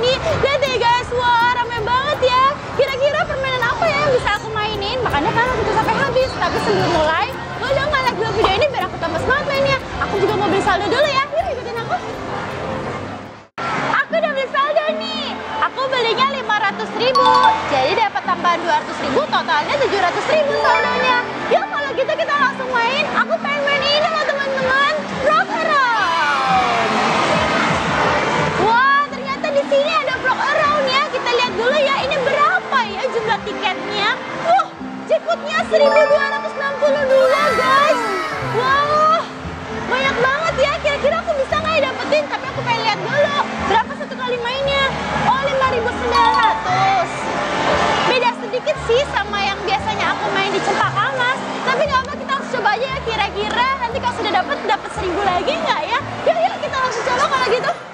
sini Lihat deh guys wah rame banget ya. Kira-kira permainan apa ya yang bisa aku mainin? Makanya kan untuk sampai habis tapi sebelum mulai lo jangan like dulu video ini biar aku tambah semangat mainnya. Aku juga mau beli saldo dulu ya. Yuk ikutin aku. Aku udah beli saldo nih. Aku belinya 500 ribu. Jadi dapat tambahan 200 ribu totalnya 700 ribu saldonya. Yuk kalau gitu kita langsung main. Aku pengen main ini 1262 guys. Wah, banyak banget ya. Kira-kira aku bisa nggak ya dapetin? Tapi aku pengen lihat dulu. Berapa satu kali mainnya? Oh, 5.900. Beda sedikit sih sama yang biasanya aku main di Cempaka Mas. Tapi nggak apa, kita harus coba aja ya kira-kira. Nanti kalau sudah dapet, dapet 1000 lagi nggak ya? Yuk, yuk kita langsung coba kalau gitu.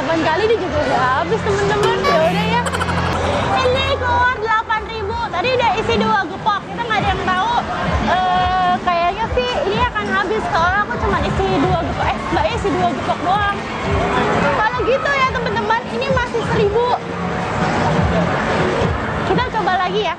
8 kali dia juga udah habis teman-teman. Ya udah ya. Ini keluar 8000 tadi udah isi dua gepok. Kita nggak ada yang tahu e, kayaknya sih ini akan habis. Soalnya aku cuma isi dua gepok. Eh mbak isi dua gepok doang. Kalau gitu ya teman-teman. Ini masih 1000 kita coba lagi ya.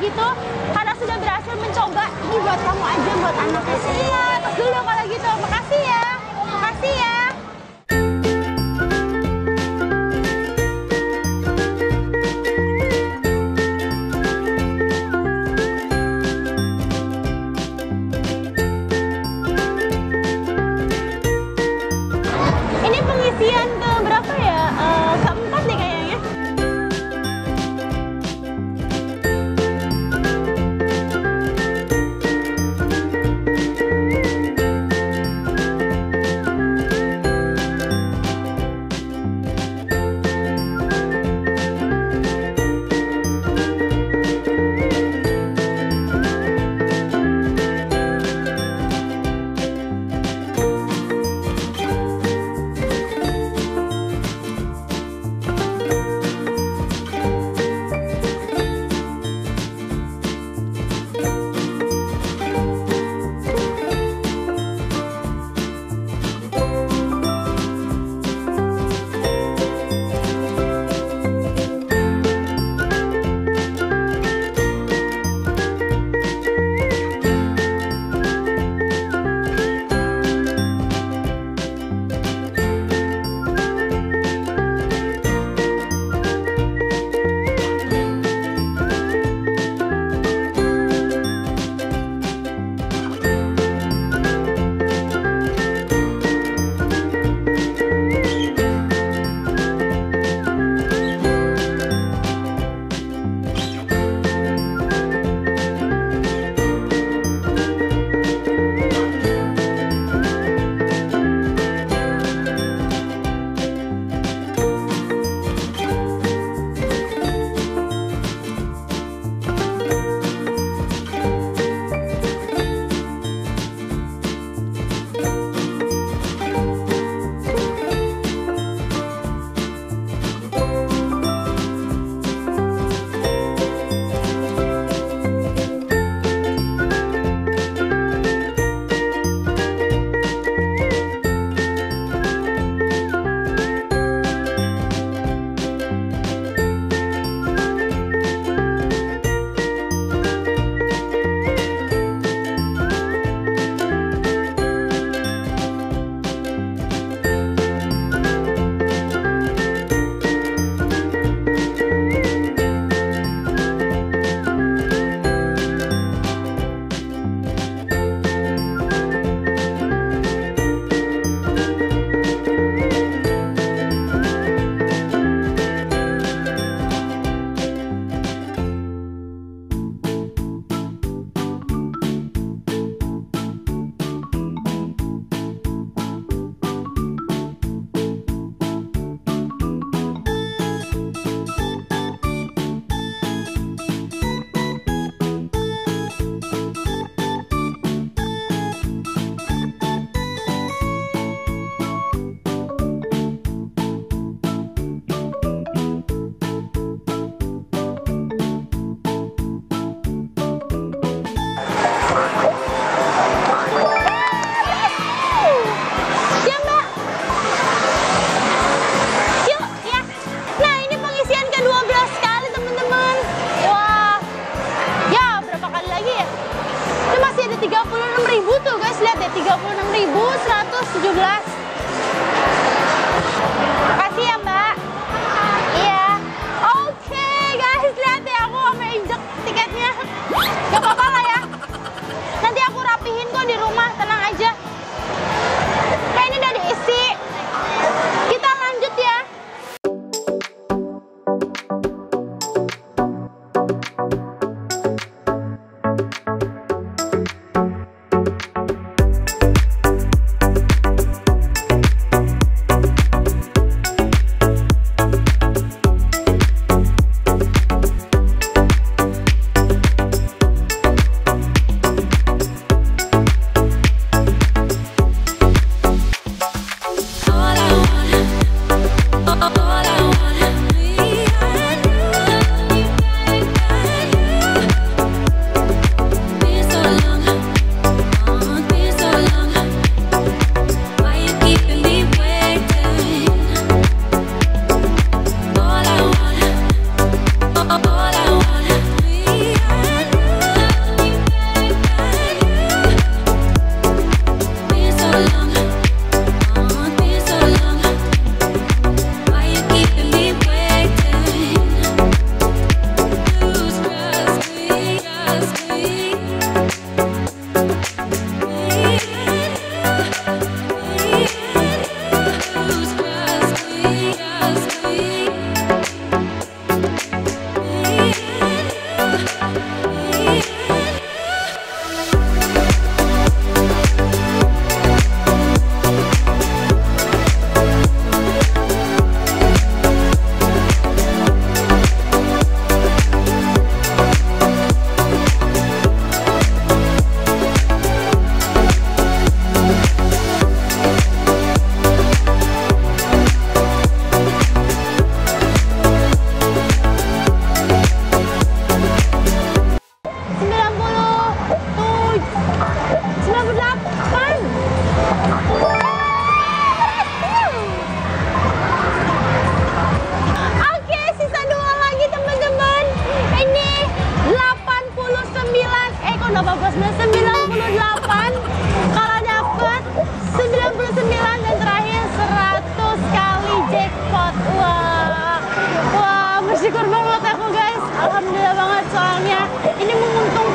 gitu karena sudah berhasil mencoba. Ini buat kamu aja buat anaknya. Iya terus dulu kalau 17 bersyukur banget aku guys. Alhamdulillah banget soalnya. Ini menguntung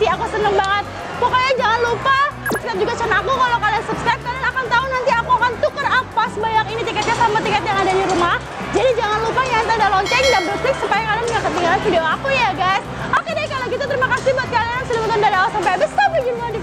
sih? Aku seneng banget. Pokoknya jangan lupa subscribe juga channel aku. Kalau kalian subscribe kalian akan tahu nanti aku akan tuker apa sebanyak ini tiketnya sama tiket yang ada di rumah. Jadi jangan lupa nyalain tanda lonceng dan klik supaya kalian nggak ketinggalan video aku ya guys. Oke deh kalau gitu terima kasih buat kalian yang sudah menonton dari awal sampai habis. Sampai jumpa di